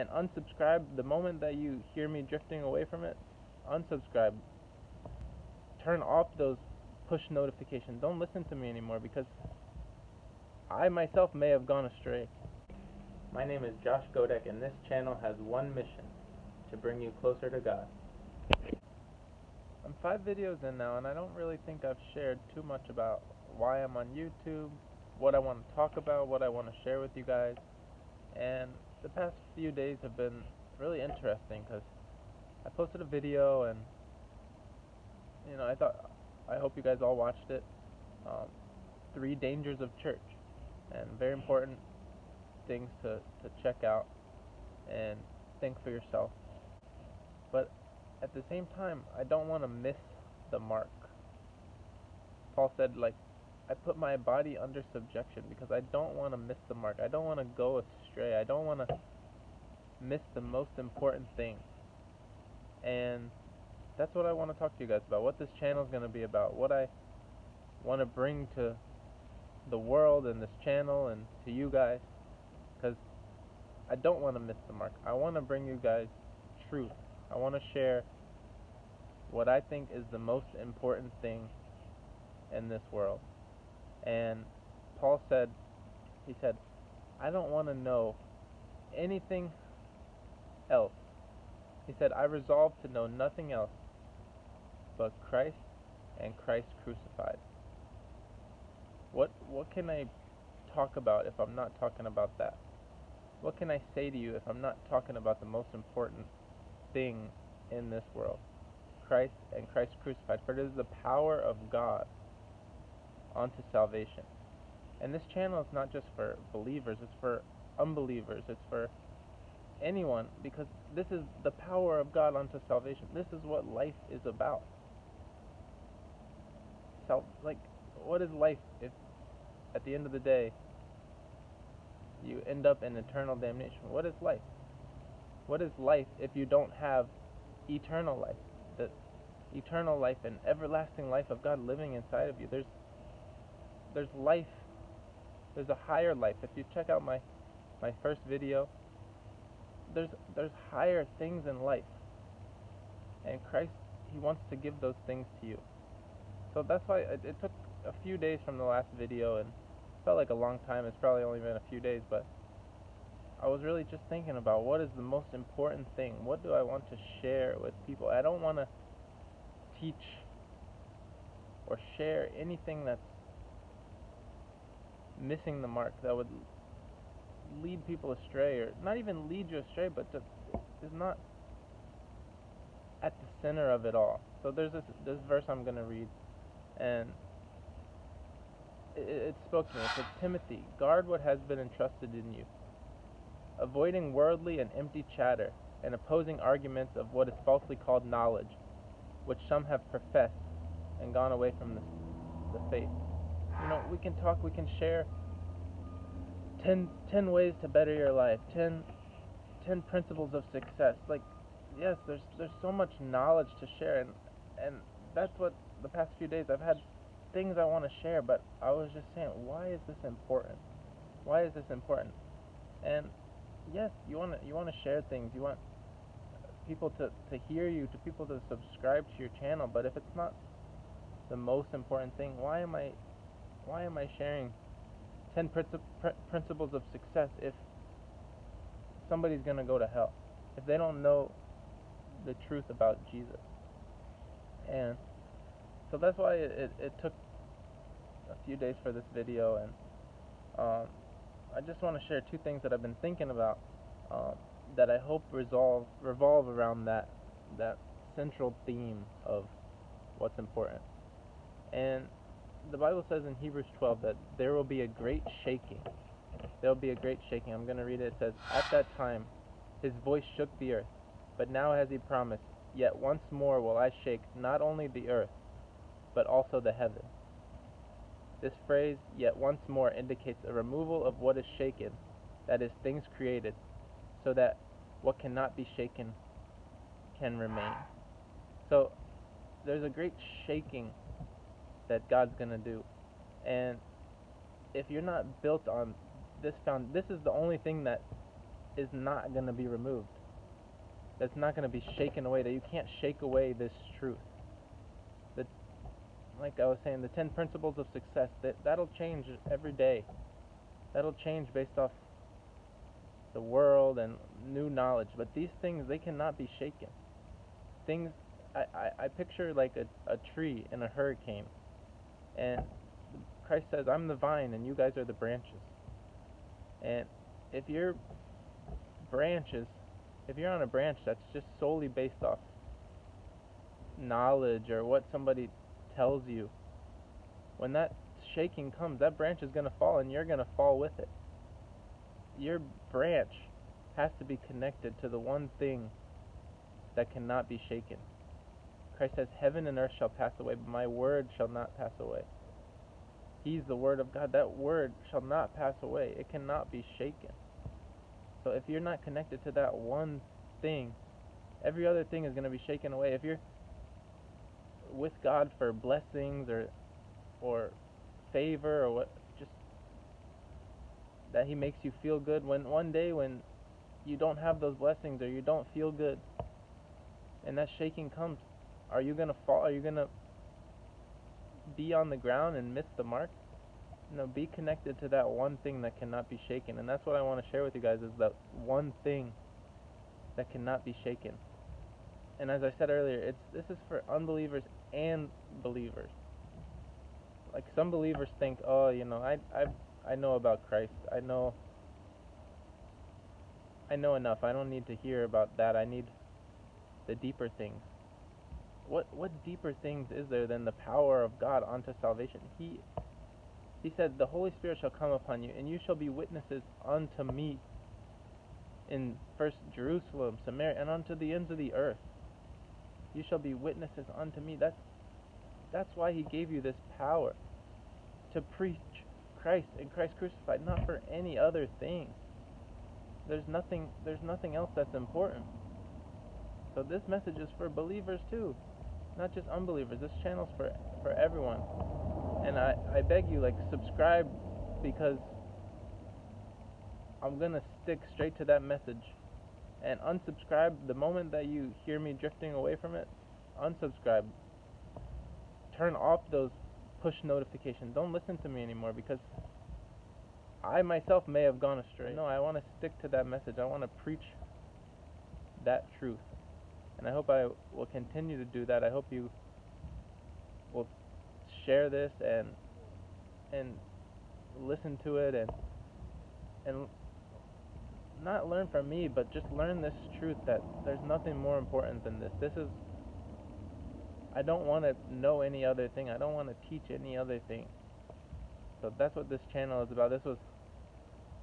and unsubscribe the moment that you hear me drifting away from it. Unsubscribe. Turn off those push notifications. Don't listen to me anymore because I myself may have gone astray. My name is Josh Godec, and this channel has one mission to bring you closer to God. I'm five videos in now, and I don't really think I've shared too much about why I'm on YouTube, what I want to talk about, what I want to share with you guys. And the past few days have been really interesting because I posted a video, and you know, I thought I hope you guys all watched it. Um, three dangers of church and very important things to, to check out and think for yourself. But at the same time, I don't want to miss the mark. Paul said, like, I put my body under subjection because I don't want to miss the mark. I don't want to go astray. I don't want to miss the most important thing. And that's what I want to talk to you guys about. What this channel is going to be about. What I want to bring to the world and this channel and to you guys because I don't want to miss the mark. I want to bring you guys truth. I want to share what I think is the most important thing in this world. Said, he said, I don't want to know anything else. He said, I resolve to know nothing else but Christ and Christ crucified. What what can I talk about if I'm not talking about that? What can I say to you if I'm not talking about the most important thing in this world? Christ and Christ crucified. For it is the power of God unto salvation. And this channel is not just for believers, it's for unbelievers, it's for anyone because this is the power of God unto salvation. This is what life is about. So, like what is life if at the end of the day you end up in eternal damnation? What is life? What is life if you don't have eternal life? The eternal life and everlasting life of God living inside of you. There's there's life. There's a higher life. If you check out my my first video, there's there's higher things in life. And Christ he wants to give those things to you. So that's why it, it took a few days from the last video and felt like a long time. It's probably only been a few days, but I was really just thinking about what is the most important thing. What do I want to share with people? I don't want to teach or share anything that's missing the mark that would lead people astray or not even lead you astray but just is not at the center of it all. So there's this this verse I'm going to read and it, it spoke to me. It said, Timothy, guard what has been entrusted in you, avoiding worldly and empty chatter, and opposing arguments of what is falsely called knowledge, which some have professed and gone away from the, the faith. You know, we can talk, we can share 10, 10 ways to better your life, 10, 10 principles of success. Like, yes, there's there's so much knowledge to share, and and that's what the past few days I've had things I want to share, but I was just saying, why is this important? Why is this important? And yes, you want to you want to share things. You want people to to hear you, to people to subscribe to your channel. But if it's not the most important thing, why am I why am I sharing 10 princi- pr- principles of success if somebody's going to go to hell if they don't know the truth about Jesus? And so that's why it, it, it, took a few days for this video and um, I just want to share two things that I've been thinking about um, that I hope resolve revolve around that that central theme of what's important. And the Bible says in Hebrews 12 that there will be a great shaking. There will be a great shaking. I'm going to read it. It says, At that time his voice shook the earth, but now has he promised, Yet once more will I shake not only the earth, but also the heavens. This phrase, yet once more, indicates a removal of what is shaken, that is, things created, so that what cannot be shaken can remain. So, there's a great shaking that God's going to do. And if you're not built on this found, this is the only thing that is not going to be removed. That's not going to be shaken away. That you can't shake away this truth. That, like I was saying, the ten principles of success. That that'll change every day. That'll change based off the world and new knowledge. But these things they cannot be shaken. Things I, I, I picture like a, a tree in a hurricane and Christ says, I'm the vine and you guys are the branches. And if your branches, if you're on a branch that's just solely based off knowledge or what somebody tells you, when that shaking comes, that branch is going to fall and you're going to fall with it. Your branch has to be connected to the one thing that cannot be shaken. Christ says, Heaven and earth shall pass away, but my word shall not pass away. He's the Word of God. That Word shall not pass away, it cannot be shaken. So if you're not connected to that one thing, every other thing is going to be shaken away. If you're with God for blessings or or favor or what just that he makes you feel good when one day when you don't have those blessings or you don't feel good and that shaking comes are you going to fall are you going to be on the ground and miss the mark. Know, be connected to that one thing that cannot be shaken. And that's what I want to share with you guys is that one thing that cannot be shaken. And as I said earlier, it's this is for unbelievers and believers. Like some believers think, "Oh, you know, I I I know about Christ. I know I know enough. I don't need to hear about that. I need the deeper things." What what deeper things is there than the power of God unto salvation? He he said, The Holy Spirit shall come upon you, and you shall be witnesses unto me in first Jerusalem, Samaria, and unto the ends of the earth. You shall be witnesses unto me. That's that's why he gave you this power to preach Christ and Christ crucified, not for any other thing. There's nothing there's nothing else that's important. So this message is for believers too not just unbelievers. This channel's for for everyone. And I I beg you like subscribe because I'm going to stick straight to that message and unsubscribe the moment that you hear me drifting away from it. Unsubscribe. Turn off those push notifications. Don't listen to me anymore because I myself may have gone astray. No, I want to stick to that message. I want to preach that truth and I hope I will continue to do that. I hope you will share this and and listen to it and and not learn from me, but just learn this truth that there's nothing more important than this. This is I don't want to know any other thing. I don't want to teach any other thing. So that's what this channel is about. This was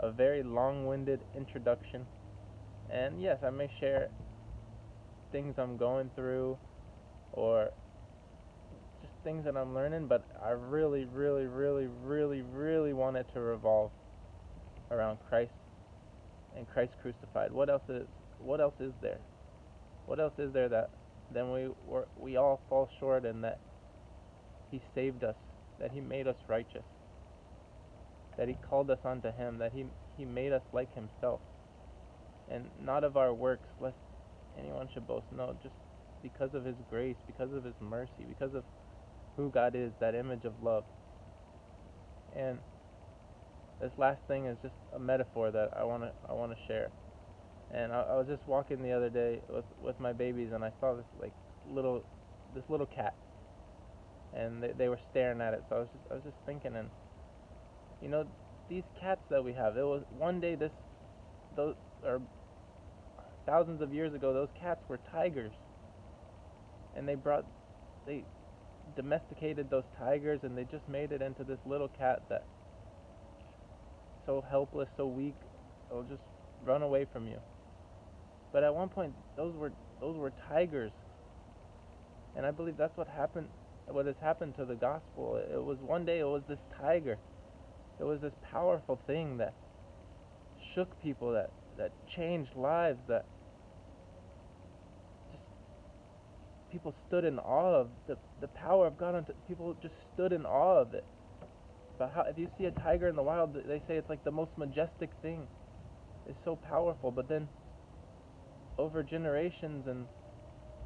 a very long-winded introduction. And yes, I may share things I'm going through or just things that I'm learning, but I really, really, really, really, really want it to revolve around Christ and Christ crucified. What else is what else is there? What else is there that then we were, we all fall short and that he saved us, that he made us righteous, that he called us unto him, that he he made us like himself. And not of our works, lest anyone should boast. No, just because of His grace, because of His mercy, because of who God is, that image of love. And this last thing is just a metaphor that I want to I want to share. And I, I was just walking the other day with with my babies, and I saw this like little this little cat, and they they were staring at it. So I was just I was just thinking, and you know, these cats that we have, it was one day this those or thousands of years ago, those cats were tigers. And they brought, they domesticated those tigers and they just made it into this little cat that so helpless, so weak, it'll just run away from you. But at one point, those were those were tigers, and I believe that's what happened. What has happened to the gospel? It was one day it was this tiger, it was this powerful thing that shook people, that that changed lives, that people stood in awe of the, the power of God. Unto, people just stood in awe of it. But how, if you see a tiger in the wild, they say it's like the most majestic thing. It's so powerful, but then over generations and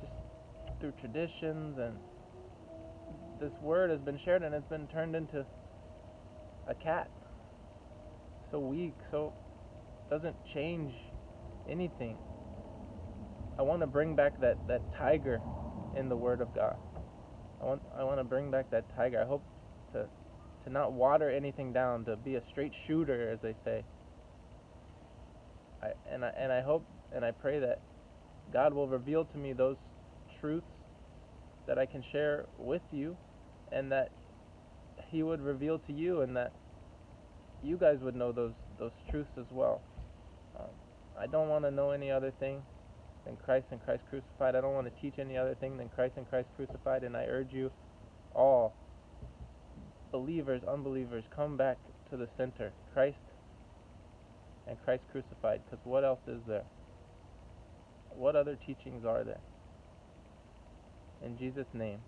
just through traditions and this word has been shared and it's been turned into a cat. So weak, so doesn't change anything. I want to bring back that, that tiger in the word of God. I want I want to bring back that tiger. I hope to to not water anything down, to be a straight shooter as they say. I and I and I hope and I pray that God will reveal to me those truths that I can share with you and that he would reveal to you and that you guys would know those those truths as well. I don't want to know any other thing than Christ and Christ crucified. I don't want to teach any other thing than Christ and Christ crucified. And I urge you all, believers, unbelievers, come back to the center Christ and Christ crucified. Because what else is there? What other teachings are there? In Jesus' name.